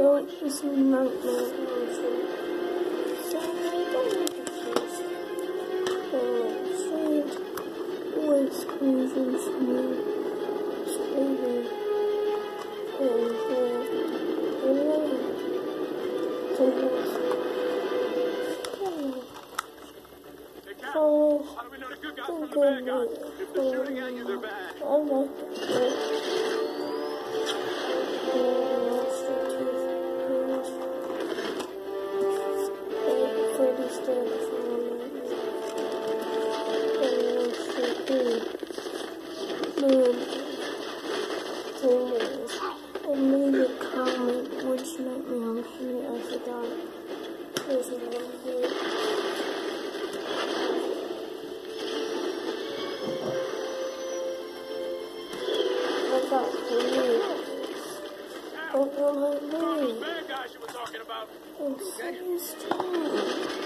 This is nightmare mansion. So I don't know the case. Uh, strange voice exclusions from me. Screaming. And, uh, anyway. So, Hey, Cal, oh, we know I made a comment which nightmare I'm. I forgot. There's one here. I got three. Don't know my name. bad guys you were talking about. Oh, time.